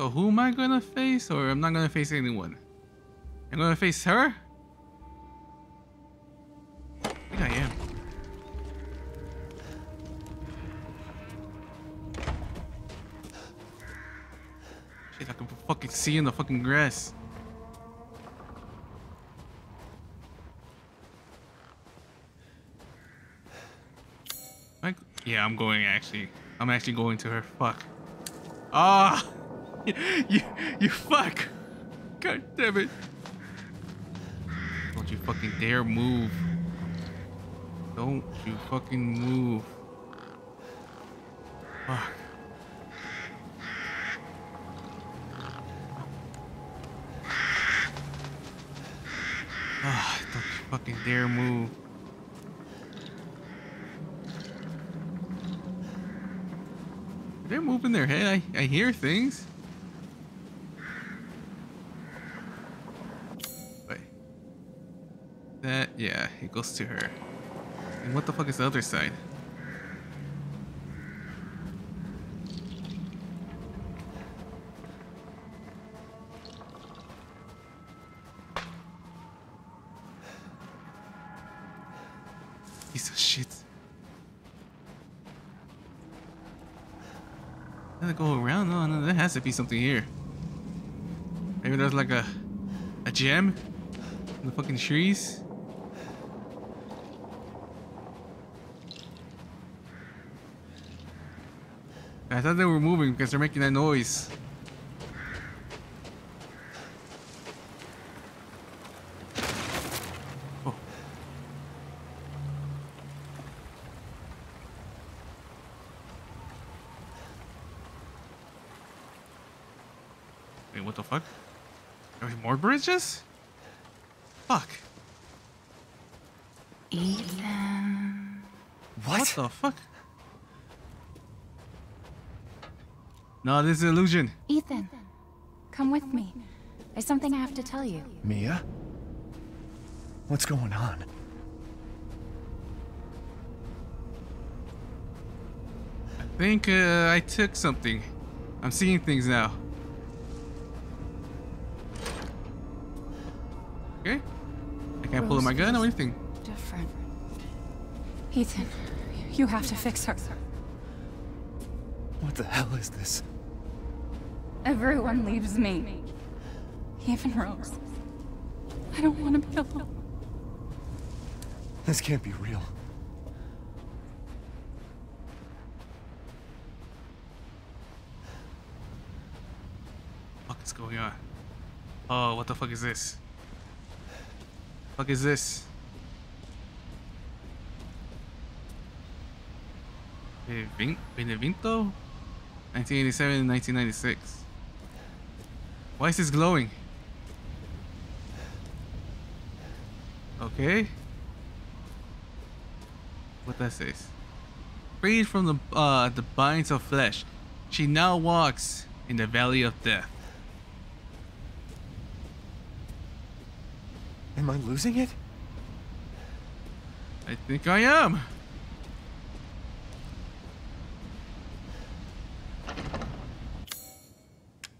So who am I gonna face, or I'm not gonna face anyone? I'm gonna face her? I think I am. Shit, I can fucking see in the fucking grass. Yeah, I'm going actually. I'm actually going to her. Fuck. Ah! You, you, fuck! God damn it! Don't you fucking dare move. Don't you fucking move. Fuck. Ah, don't you fucking dare move. They're moving their head. I, I hear things. Wait. That, yeah, it goes to her. And what the fuck is the other side? Piece of shit. Gotta go around? No, no, there has to be something here. Maybe there's like a a gem in the fucking trees. I thought they were moving because they're making that noise. Oh. Wait, what the fuck? There's more bridges? Fuck. Ethan. What the fuck? No, this is illusion. Ethan, come with me. There's something I have to tell you. Mia? What's going on? I think uh, I took something. I'm seeing things now. Okay. I can't pull out my gun or anything. Different. Ethan, you have to fix her. What the hell is this? Everyone leaves me. Even Rose. I don't want to be alone. This can't be real. What is going on? Oh, what the fuck is this? Fuck is this? Benevin- Beneviento? 1987 1996. Why is this glowing? Okay. What that says? Freed from the uh the binds of flesh, she now walks in the valley of death. Am I losing it? I think I am.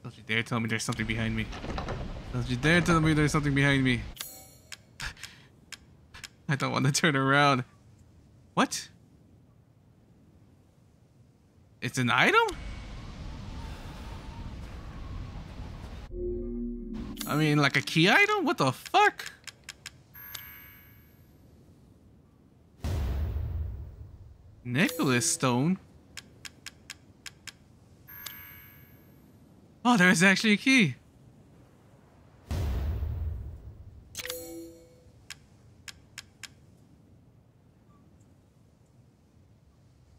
Don't you dare tell me there's something behind me. Don't you dare tell me there's something behind me. I don't want to turn around. What? It's an item? I mean, like a key item? What the fuck? Nicholas Stone? Oh, there's actually a key.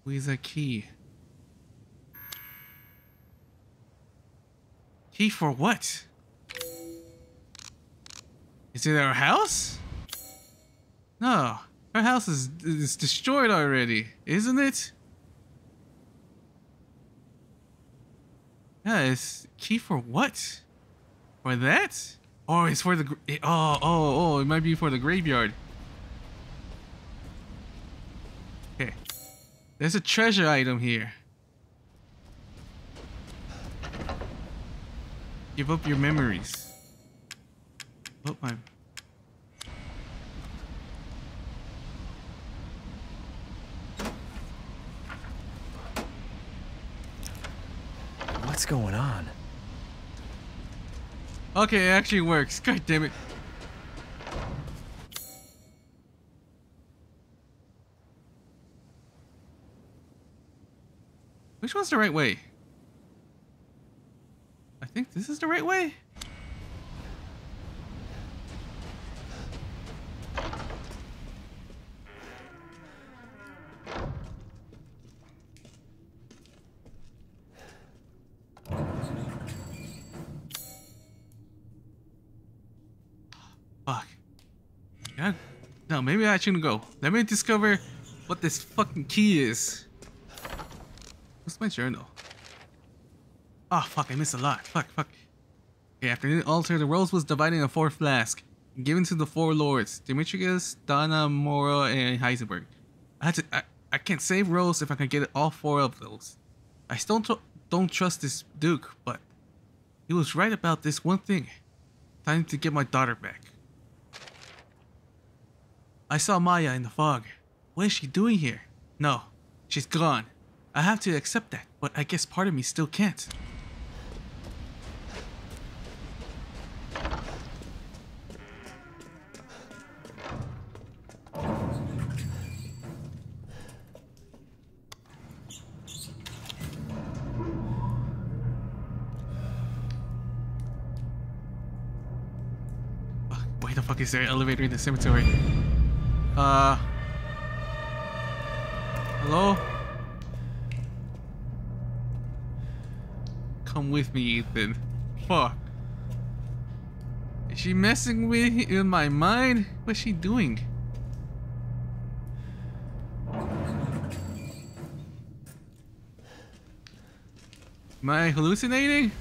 Where's a key? Key for what? Is it our house? No, our house is, is destroyed already, isn't it? Yeah, it's key for what? For that? Oh, it's for the. Oh, oh, oh! It might be for the graveyard. Okay. There's a treasure item here. Give up your memories. Oh my. What's going on? Okay, it actually works. God damn it. Which one's the right way? I think this is the right way. No, maybe I shouldn't go. Let me discover what this fucking key is. What's my journal? Oh, fuck, I missed a lot. Fuck, fuck. After the altar, the rose was divided in four flasks, given to the four lords, Dimitrescu, Donna, Moreau, and Heisenberg. I had to, I, I can't save Rose if I can get all four of those. I still tr- don't trust this Duke, but he was right about this one thing. Time to get my daughter back. I saw Mia in the fog. What is she doing here? No, she's gone. I have to accept that, but I guess part of me still can't. Why the fuck is there an elevator in the cemetery? Uh. Hello? Come with me, Ethan. Fuck. Is she messing with in my mind? What's she doing? Am I hallucinating?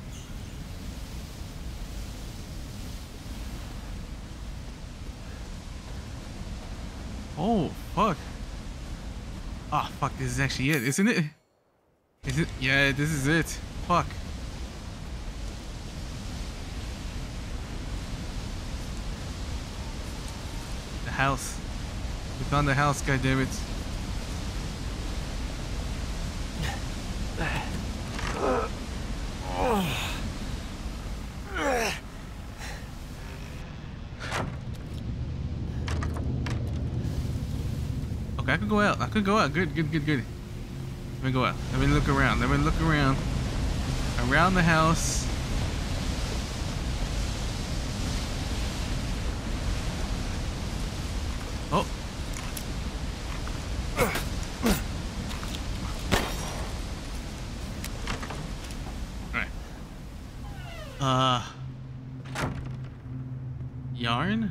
Oh, fuck. Ah, fuck, this is actually it, isn't it? Is it? Yeah, this is it. Fuck. The house. We found the house, goddammit. Okay, I could go out. I could go out. Good, good, good, good. Let me go out. Let me look around. Let me look around. Around the house. Oh. Alright. Uh. Yarn?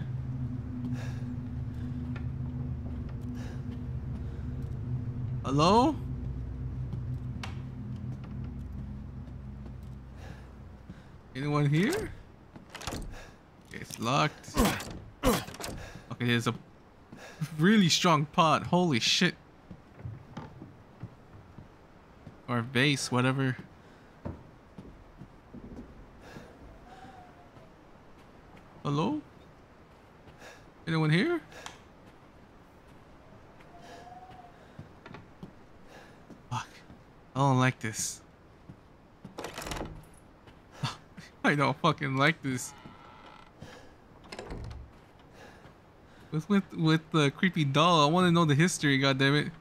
Hello? Anyone here? It's locked. Okay, there's a really strong pot. Holy shit. Or base, whatever. Hello? Anyone here? Oh, I don't like this. I don't fucking like this. What's with with the creepy doll? I want to know the history. God damn it!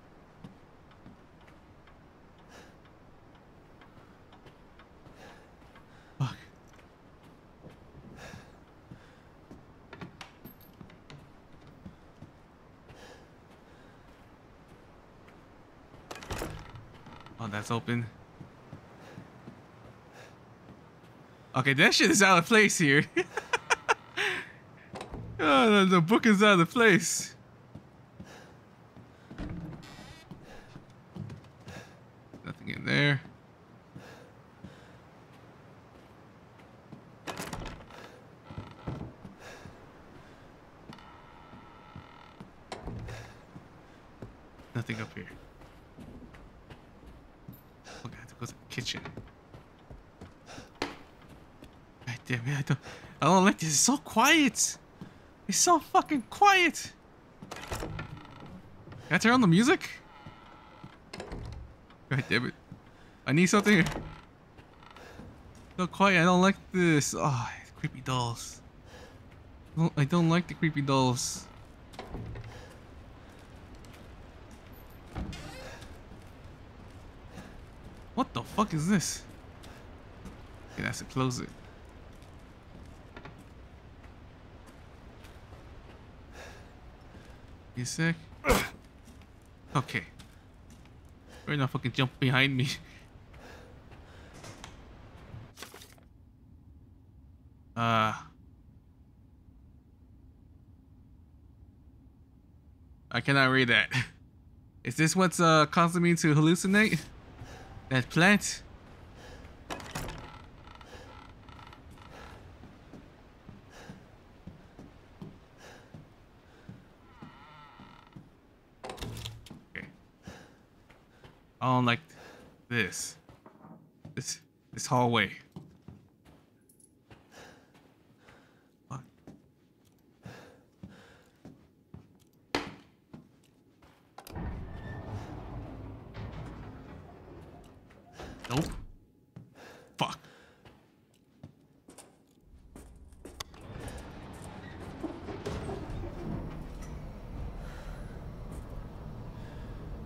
Oh, that's open. Okay, that shit is out of place here. oh, the, the book is out of place. Nothing in there. Nothing up here. Okay, I have to go to the kitchen. God damn it! I don't, I don't like this. It's so quiet. It's so fucking quiet. Can I turn on the music? God damn it! I need something. So quiet. I don't like this. Oh, creepy dolls. I don't, like the creepy dolls. What the fuck is this? Okay, that's to close it. You sick? Okay. Better not fucking jump behind me. Uh. I cannot read that. Is this what's uh causing me to hallucinate? That plant? Okay. I don't like this. This this hallway. Nope. Fuck.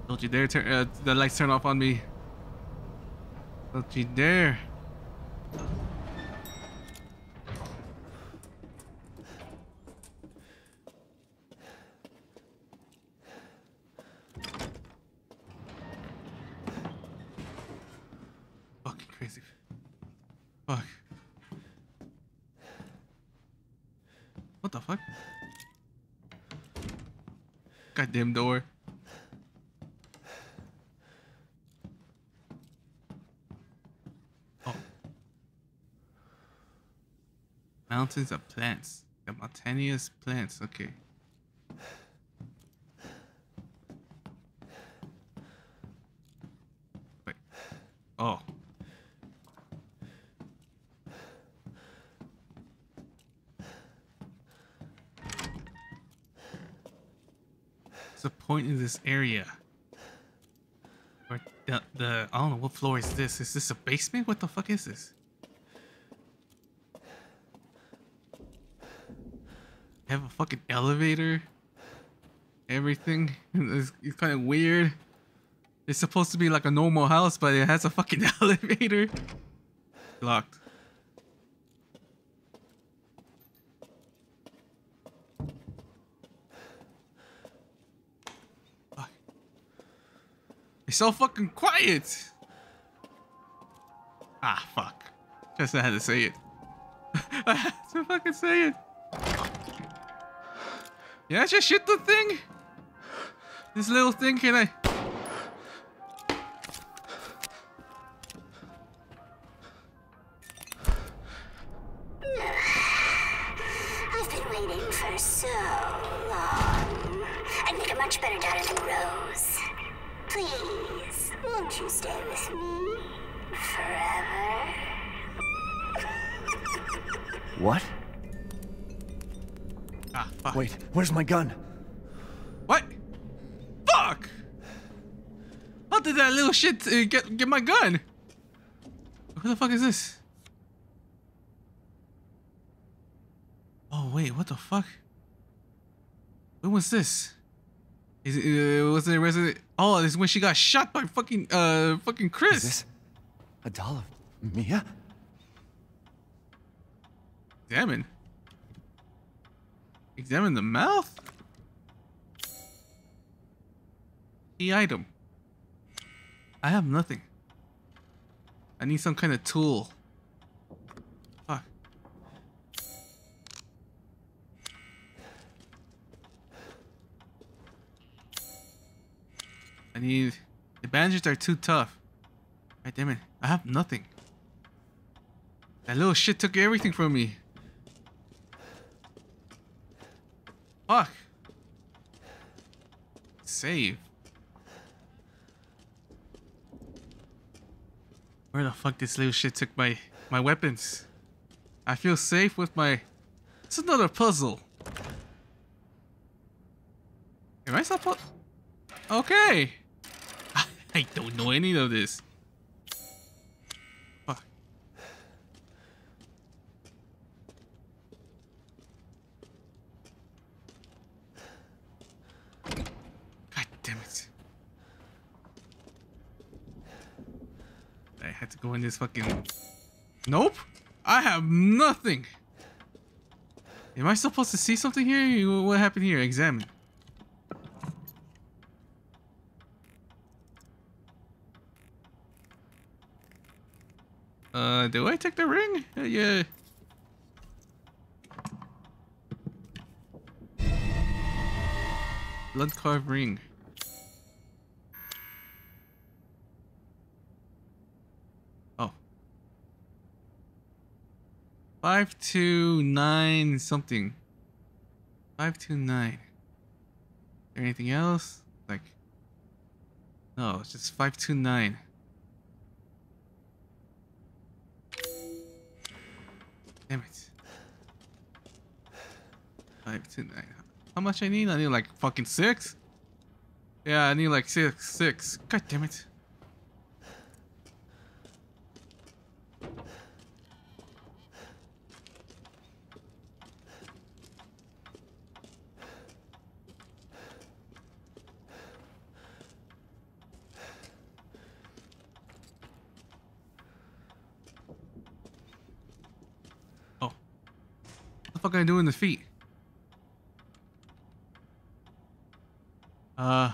Don't you dare turn uh, the lights turn off on me. You dare. Fucking crazy. Fuck. What the fuck? Goddamn door. Oh. Mountains of plants. The mountainous plants. Okay. Wait. Oh. What's the point in this area? Or the, the I don't know what floor is this. Is this a basement? What the fuck is this? I have a fucking elevator. Everything. It's, it's kind of weird. It's supposed to be like a normal house, but it has a fucking elevator. Locked. It's so fucking quiet. Ah, fuck. Just had to say it. I had to fucking say it. Yeah, just shoot the thing. This little thing, can I? My gun? What? Fuck! How did that little shit uh, get get my gun? Who the fuck is this? Oh wait, what the fuck? When was this? Is it, uh, was it Resident? Oh, this is when she got shot by fucking uh fucking Chris. Is this a doll of Mia? Examine. Examine the mouth. The item. I have nothing. I need some kind of tool. Fuck. I need. The bandages are too tough. God damn it. I have nothing. That little shit took everything from me. Fuck. Save. Where the fuck this little shit took my my weapons? I feel safe with my... It's another puzzle. Am I supposed... Okay. I don't know any of this. Fuck. God damn it. I had to go in this fucking... Nope. I have nothing. Am I supposed to see something here? What happened here? Examine. Uh, do I take the ring? Uh, yeah. Blood carved ring. Five two nine something. Five two nine. There anything else? Like No, it's just five two nine. Damn it. Five two nine. How much I need? I need like fucking six? Yeah, I need like six six. God damn it. Oh. What the fuck are I doing the feet? Uh.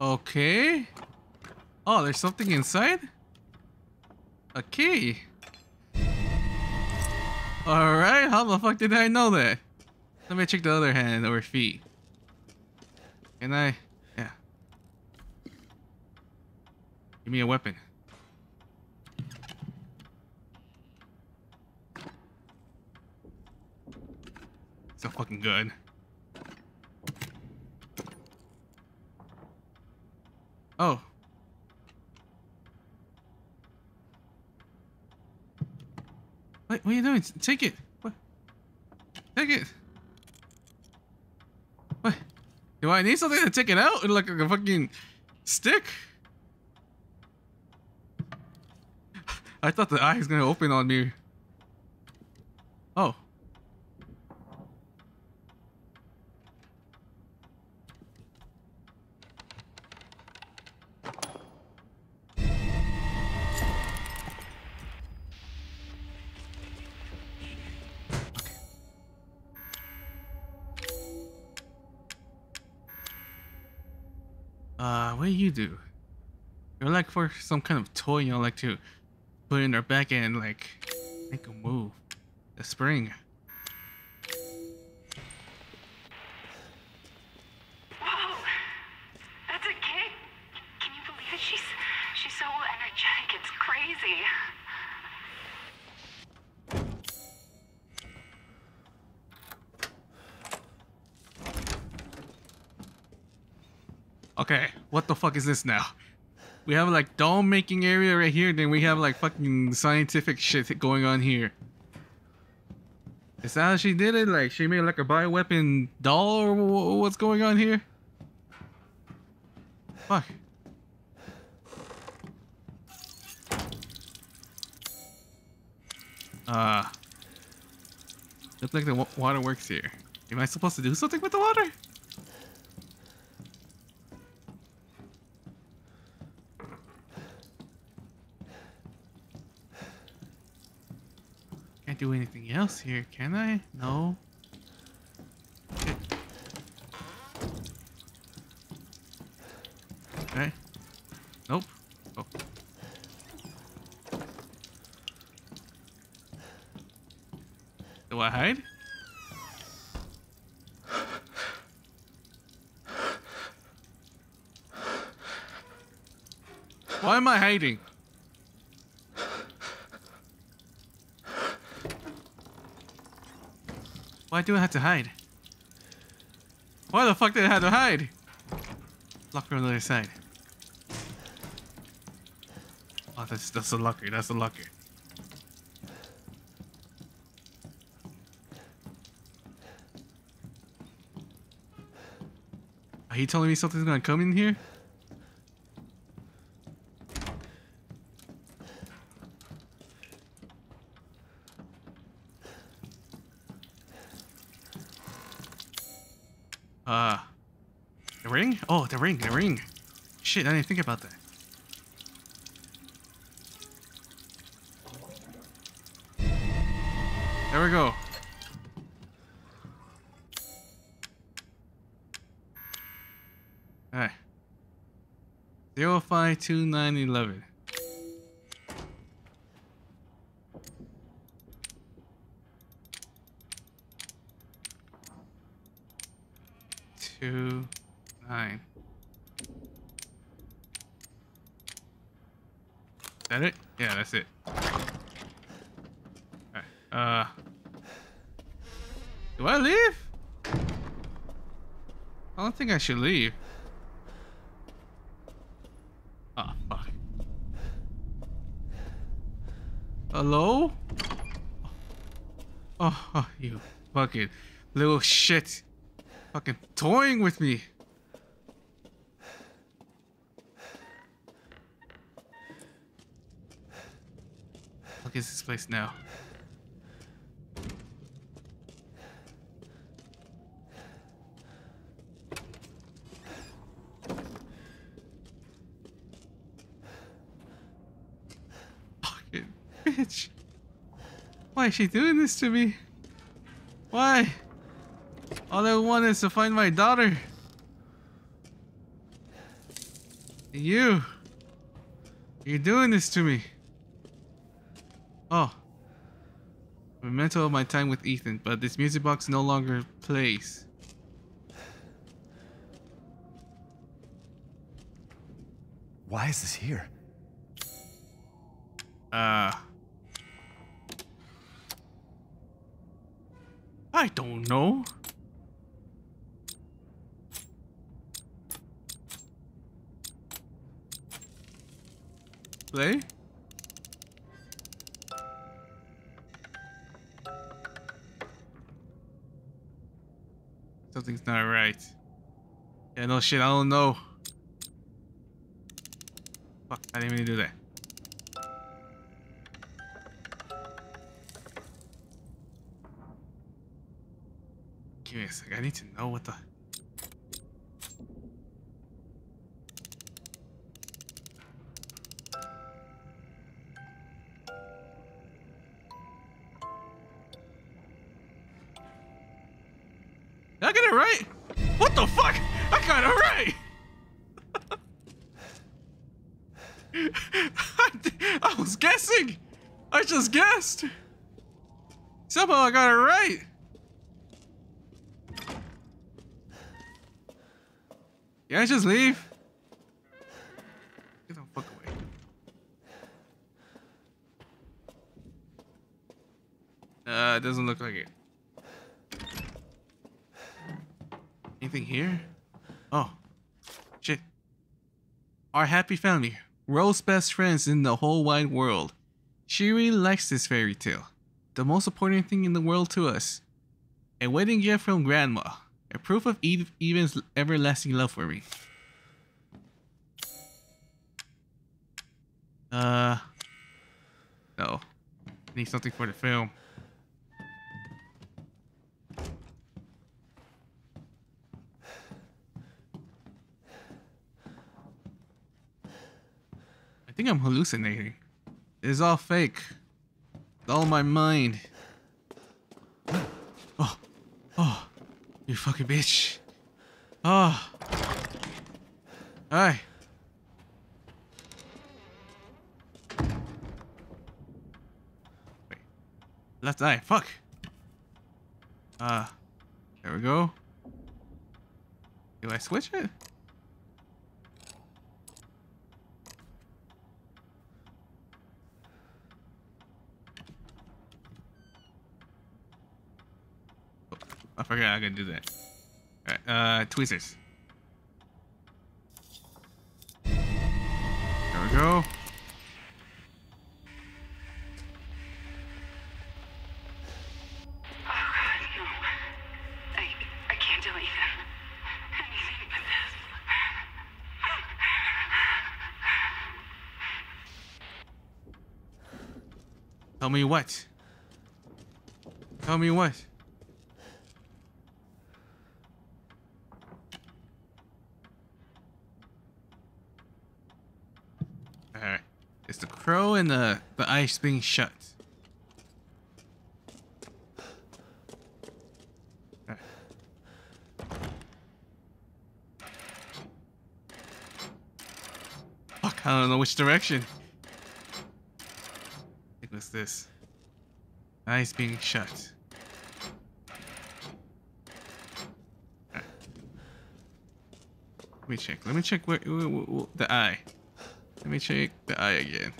Okay. Oh, there's something inside? A key. Alright, how the fuck did I know that? Let me check the other hand or feet. Can I? Yeah. Give me a weapon. So fucking good. Oh. Wait, what are you doing? Take it. What? Take it. What? Do I need something to take it out? Like a fucking stick? I thought the eye was gonna open on me. Oh. Uh, what do you do? You're like for some kind of toy, you know, like to put in their back and like make a move. A spring. Okay, what the fuck is this now? We have like doll making area right here, then we have like fucking scientific shit going on here. Is that how she did it? Like she made like a bioweapon doll or what's going on here? Fuck. Uh, looks like the wa- water works here. Am I supposed to do something with the water? Do anything else here, can I? No. Okay. Nope. Oh. Do I hide? Why am I hiding? Why do I have to hide? Why the fuck did I have to hide? Lock her on the other side. Oh, Oh, that's that's a locker. That's a locker. Are you telling me something's gonna come in here? Uh, the ring? Oh, the ring, the ring. Shit, I didn't think about that. There we go. Alright. Theophile think I should leave. Oh, fuck. Hello? Oh, oh, you fucking little shit. Fucking toying with me. Look at this place now. Fucking bitch. Why is she doing this to me? Why? All I want is to find my daughter. You. You're doing this to me. Oh. Memento of my time with Ethan, but this music box no longer plays. Why is this here? Uh. I don't know. Play? Something's not right. Yeah, no shit, I don't know. Fuck, I didn't to do that. Give me a sec. I need to know what the. Did I get it right? What the fuck? I got it right! I was guessing! I just guessed! Somehow I got it right! Can I just leave? Get the fuck away. Uh, it doesn't look like it. Anything here? Oh. Shit. Our happy family. World's best friends in the whole wide world. She really likes this fairy tale. The most important thing in the world to us. A wedding gift from Grandma. Proof of Eve Even's everlasting love for me. Uh. No. Need something for the film. I think I'm hallucinating. It's all fake. It's all my mind. Oh. Oh. You fucking bitch. Oh. Hi. Wait. Left eye. Fuck. Uh. There we go. Do I switch it? Okay, I can do that. Right, uh, tweezers. There we go. Tell me what? Tell me what? Crow and the, the ice being shut. Fuck, I don't know which direction. I think it's this. Eyes being shut. Let me check. Let me check where, where- where- where- the eye. Let me check the eye again.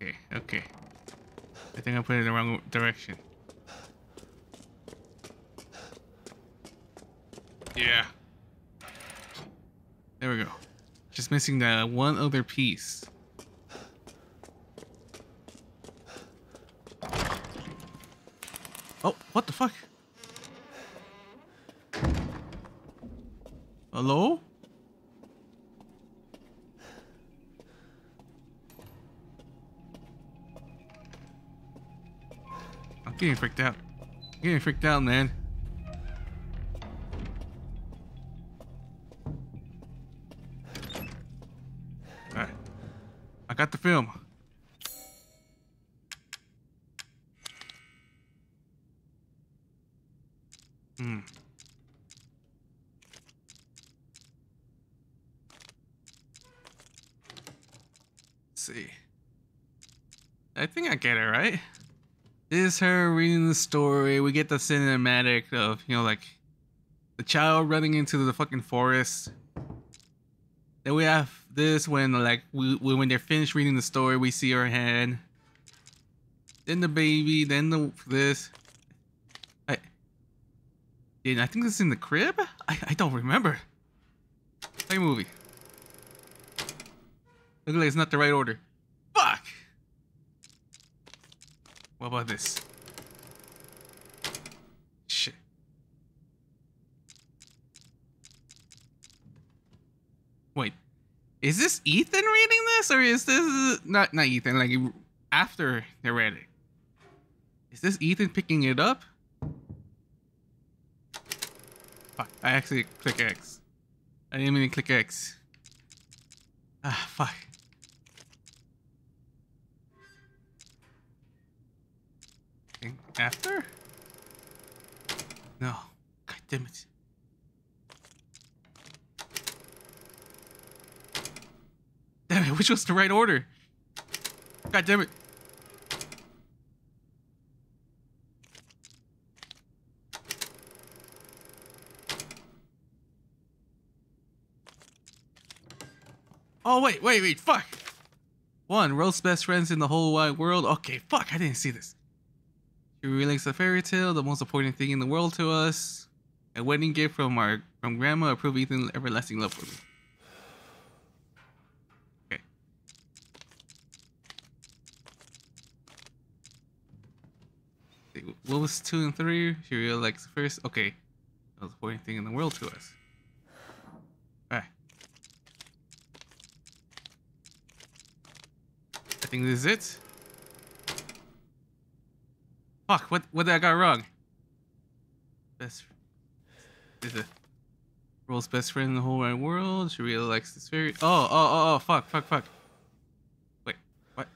Okay, okay. It in the wrong direction. Yeah. There we go. Just missing that one other piece. Oh, what the fuck? Hello? Getting freaked out. Getting freaked out, man. Alright. I got the film. Hmm. Let's see. I think I get it, right? This is her reading the story. We get the cinematic of, you know, like the child running into the fucking forest. Then we have this when like we, when they're finished reading the story, we see her hand. Then the baby, then the this. I yeah, I think this is in the crib? I, I don't remember. Play movie. Look like it's not the right order. Fuck! What about this? Shit. Wait, is this Ethan reading this, or is this not not Ethan? Like after they read it, is this Ethan picking it up? Fuck! I actually click X. I didn't mean to click X. Ah, fuck. After? No. God damn it. Damn it, which was the right order? God damn it. Oh, wait, wait, wait, fuck. One, Rose's best friends in the whole wide world. Okay, fuck, I didn't see this. She relates a fairy tale, the most important thing in the world to us. A wedding gift from our from grandma, a proof Ethan everlasting love for me. Okay. What was two and three? She really likes first. Okay. The most important thing in the world to us. Alright. I think this is it. Fuck, what what did I got wrong? Best is it world's best friend in the whole wide world. She really likes this fairy. Oh, oh, oh, oh, fuck, fuck, fuck. Wait, what?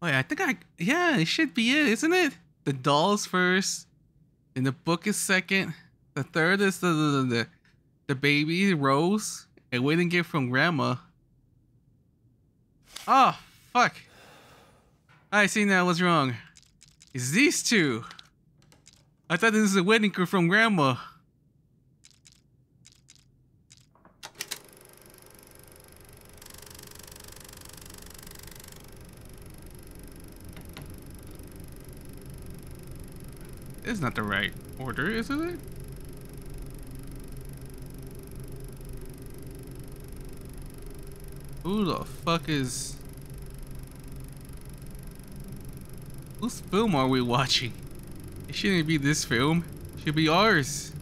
Wait, I think I yeah, it should be it, isn't it? The dolls first, and the book is second. The third is the the, the, the baby Rose, a wedding gift from grandma. Oh, fuck. I see now I was wrong. It's these two. I thought this was a wedding gift from grandma. It's not the right order, isn't it? Who the fuck is... Whose film are we watching? It shouldn't be this film. It Should be ours.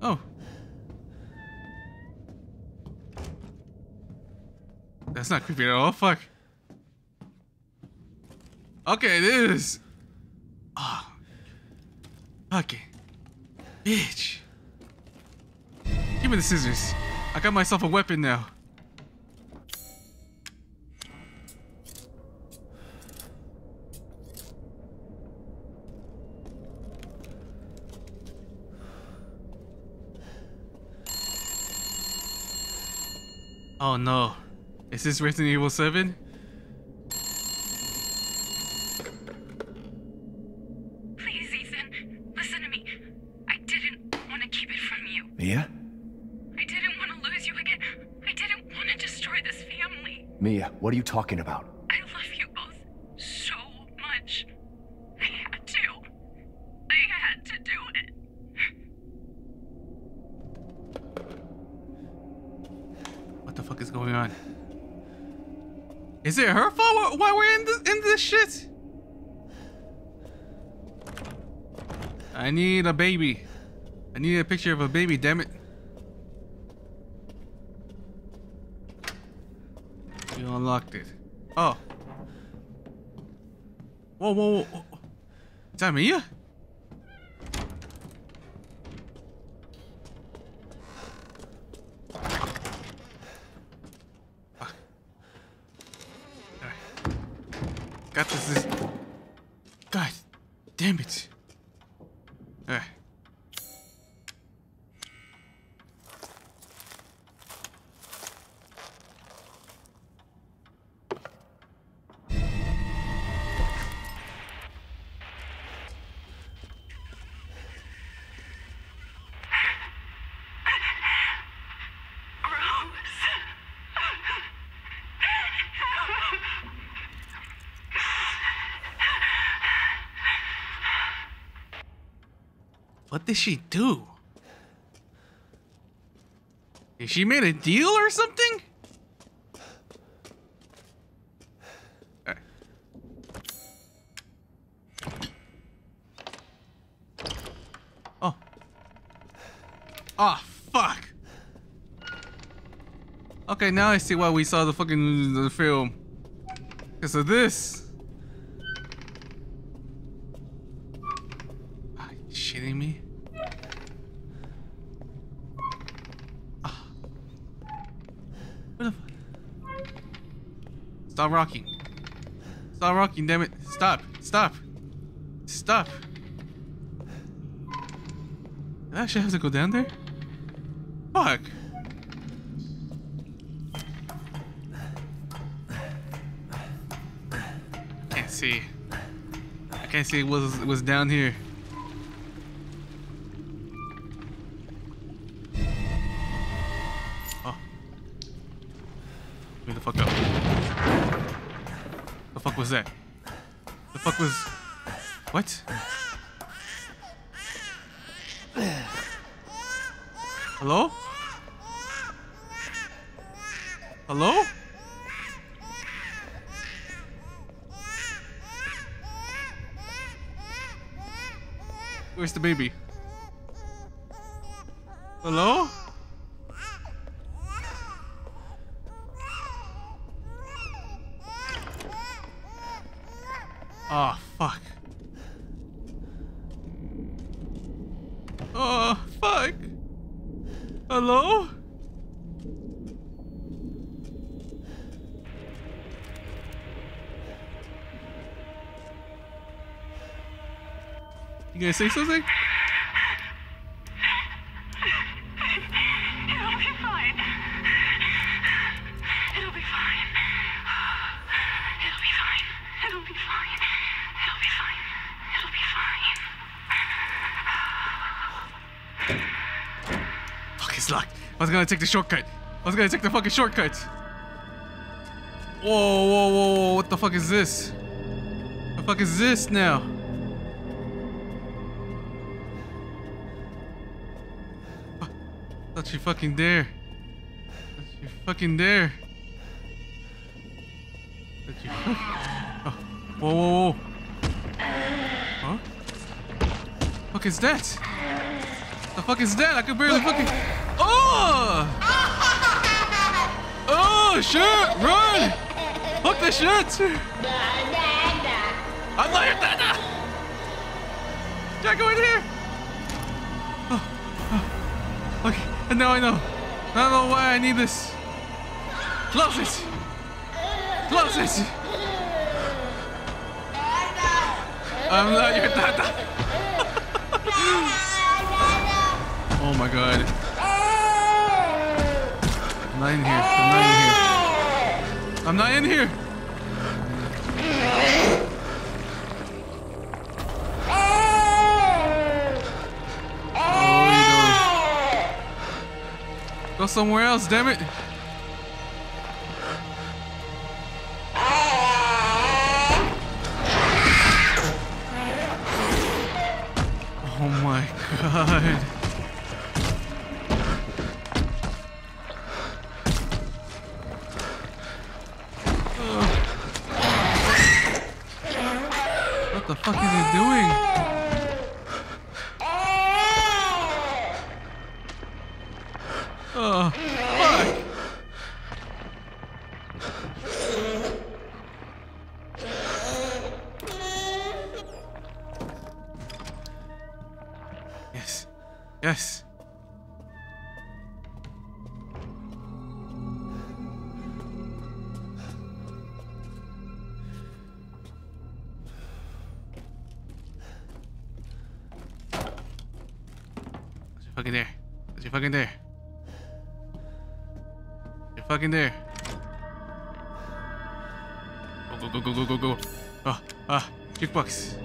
Oh. That's not creepy at all. Fuck. Okay, it is. Oh. Okay. Bitch. Give me the scissors. I got myself a weapon now. Oh no. Is this Resident Evil 7? Mia? I didn't want to lose you again. I didn't want to destroy this family. Mia, what are you talking about? I love you both so much. I had to. I had to do it. What the fuck is going on? Is it her fault wh- why we're in this in this shit? I need a baby. I need a picture of a baby, damn it. You unlocked it. Oh. Whoa, whoa, whoa. Is that Mia? Ah. Got this. Did she do? Is she made a deal or something? Uh. Oh. Oh, fuck. Okay, now I see why we saw the fucking the film. Because of this. Are you shitting me? Ah. What the fu- Stop rocking. Stop rocking, damn it. Stop. Stop. Stop. I actually have to go down there? Fuck. I Can't see. I can't see what's what's down here. The baby? Hello? Oh, fuck. Oh, fuck. Hello? You gonna say something? It'll be fine. It'll be fine. It'll be fine. It'll be fine. It'll be fine. It'll be fine. Fuck, it's locked. I was gonna take the shortcut. I was gonna take the fucking shortcut. Whoa, whoa, whoa, whoa. What the fuck is this? What the fuck is this now? Thought you fucking there. You fucking dare. Did you fuck- Oh. Whoa, whoa, whoa. Huh? Fuck is that? The fuck is that? I could barely fucking. Oh! Oh shit! Run! Fuck the shit! I'm not your dada! Jack, go in here! Okay, and now I know. I don't know why I need this. Close it! Close it! I'm not your dada! oh my god. I'm not in here. I'm not in here. I'm not in here. Somewhere else, damn it. Fucking there. Go, go, go, go, go, go, go. Oh, ah, jukebox.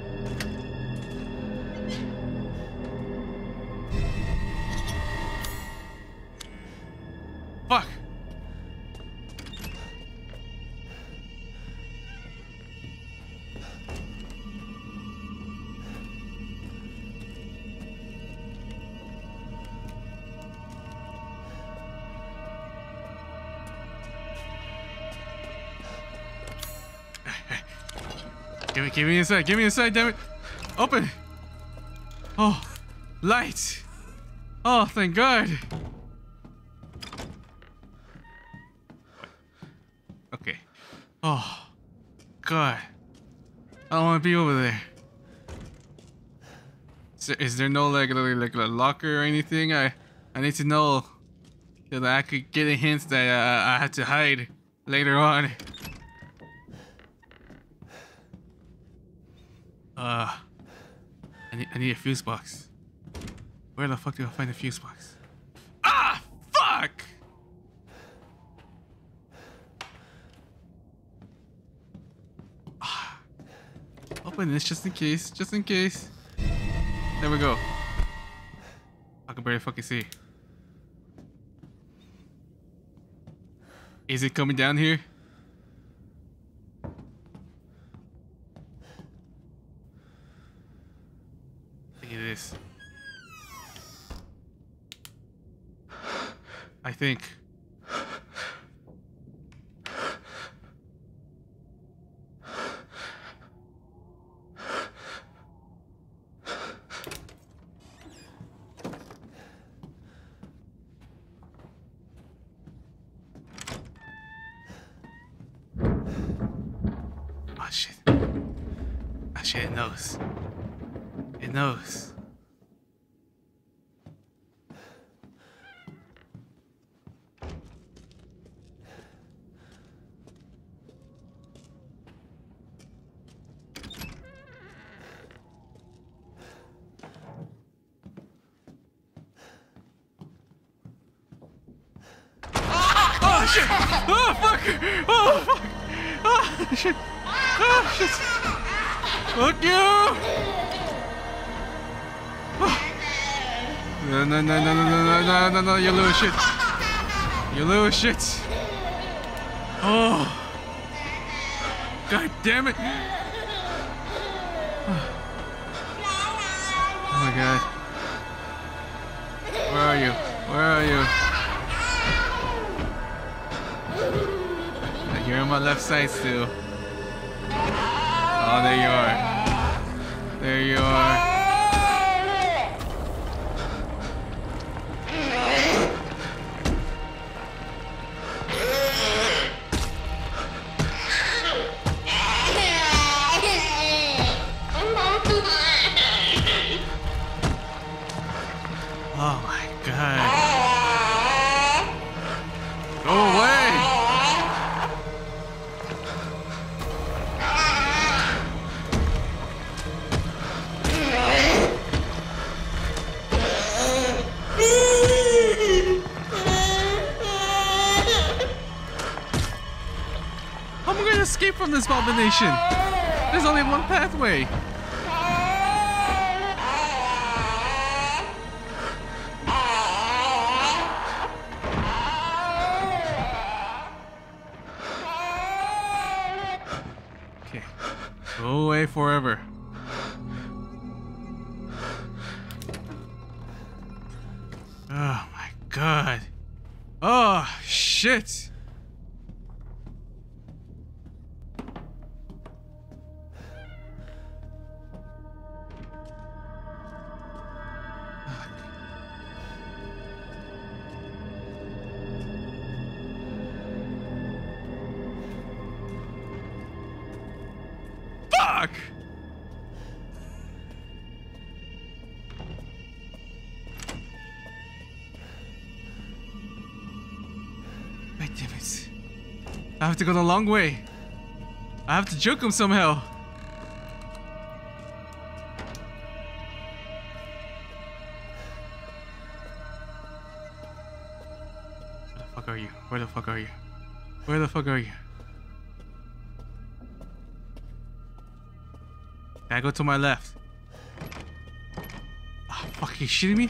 Give me, give me inside, give me inside, damn it. Open. Oh, light. Oh, thank God. Okay. Oh, God. I don't want to be over there. Is there, is there no like, like like a locker or anything? I I need to know that I could get a hint that uh, I had to hide later on. Uh, I need I need a fuse box. Where the fuck do I find a fuse box? Ah, fuck! Ah. Open this just in case, just in case. There we go. I can barely fucking see. Is it coming down here? I think. Oh shit. Oh shit, it knows. It knows. Oh shit! Oh fuck! Oh fuck! Fuck you! No no no no no no no no no no you little shit! You little shit! Oh! God damn it! Oh my god! Where are you? Where are you? You're on my left side still. Oh, there you are. There you are. combination. There's only one pathway. Have to go the long way. I have to juke him somehow. Where the fuck are you? Where the fuck are you? Where the fuck are you? Can I go to my left? Ah, fuck, you shitting me?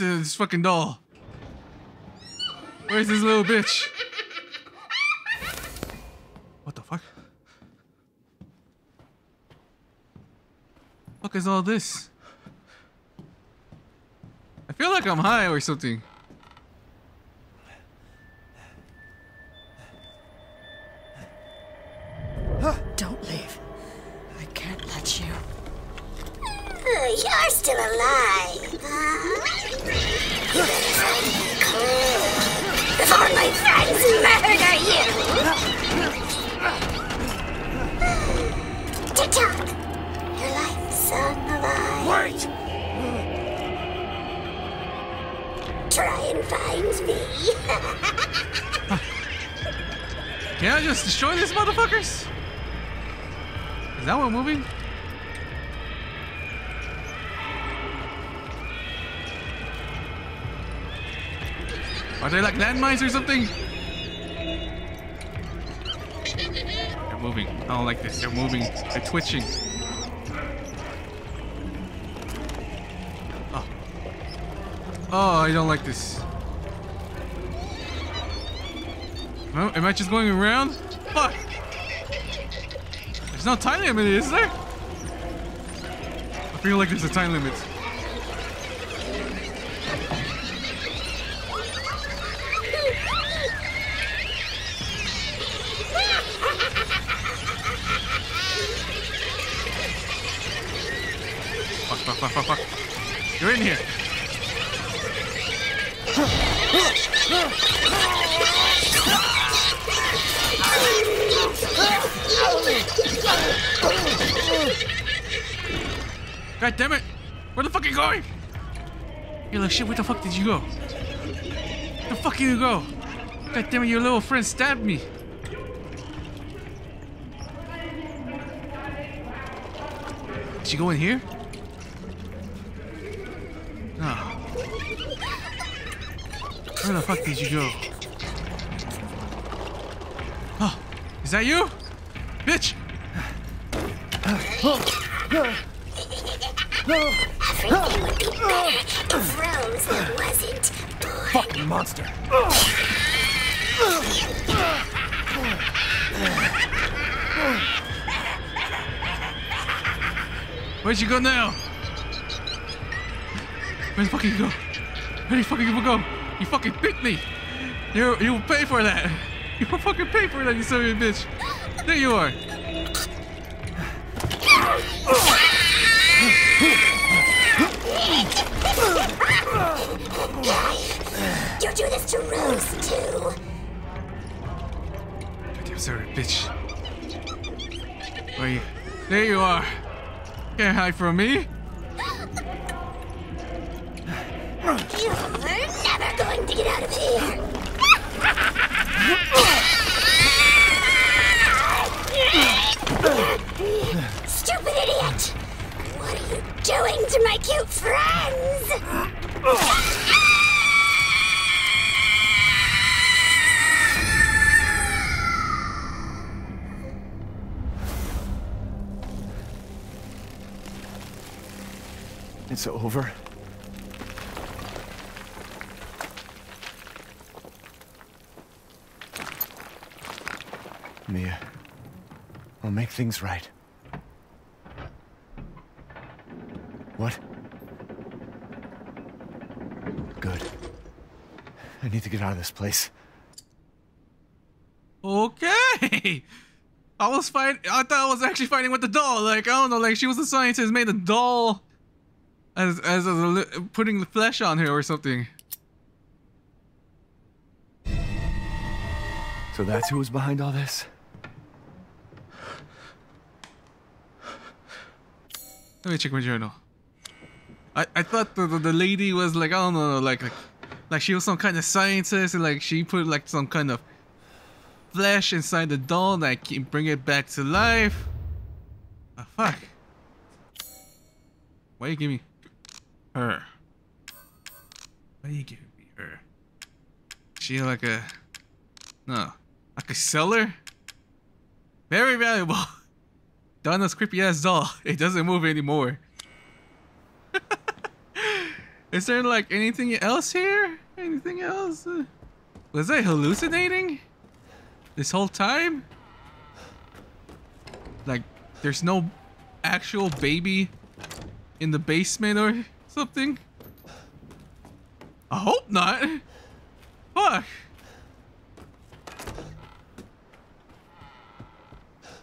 where's this fucking doll? Where's this little bitch? What the fuck? Fuck is all this? I feel like I'm high or something. Oh. Oh, I don't like this. Am I just going around? Fuck! There's no time limit, is there? I feel like there's a time limit. God damn it! Where the fuck are you going? You're like, shit, where the fuck did you go? Where the fuck did you go? God damn it, your little friend stabbed me. Did she go in here? No. Where the fuck did you go? Oh, is that you? Bitch! Everything would be better if Rose wasn't born. Fucking monster. Where'd you go now? Where'd you go? Where'd you fucking go? You fucking picked me! You you pay for that! You fucking pay for that, you son of bitch! There you are! You do this to Rose too. Goddamn a bitch. Where you? There you are! Can't hide from me! You're never going to get out of here. Stupid idiot! What are you doing to my cute friends? It's over. Mia, I'll make things right. What? Good. I need to get out of this place. Okay! I was fighting. I thought I was actually fighting with the doll. Like I don't know. Like she was a scientist, made a doll as as a, li- putting the flesh on her or something. So that's who was behind all this? Let me check my journal. I I thought the the, the lady was like I don't know like, like like she was some kind of scientist and like she put like some kind of flesh inside the doll that can bring it back to life. Ah fuck. Why you give me her? Why you giving me her? She like a no like a seller? Very valuable. Donna's creepy ass doll. It doesn't move anymore. Is there like anything else here? Anything else? Was I hallucinating? This whole time? Like, there's no actual baby in the basement or something? I hope not. Fuck.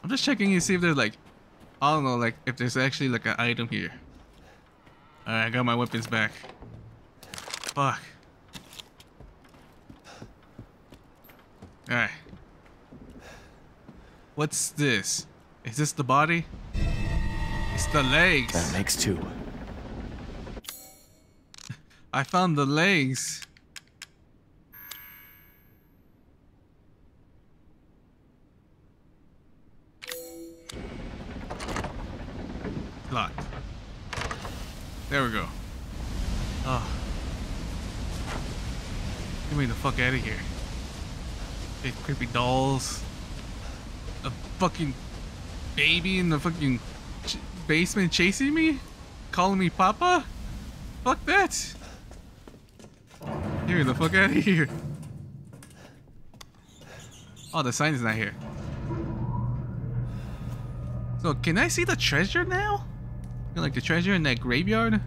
I'm just checking to see if there's like, I don't know, like if there's actually like an item here. Alright, I got my weapons back. Fuck. Alright. What's this? Is this the body? It's the legs. That makes two. I found the legs. Locked. There we go. Oh. Get me the fuck out of here. Big creepy dolls. A fucking baby in the fucking ch- basement chasing me? Calling me Papa? Fuck that. Me the fuck out of here. Oh, the sign is not here. So, can I see the treasure now? Like the treasure in that graveyard?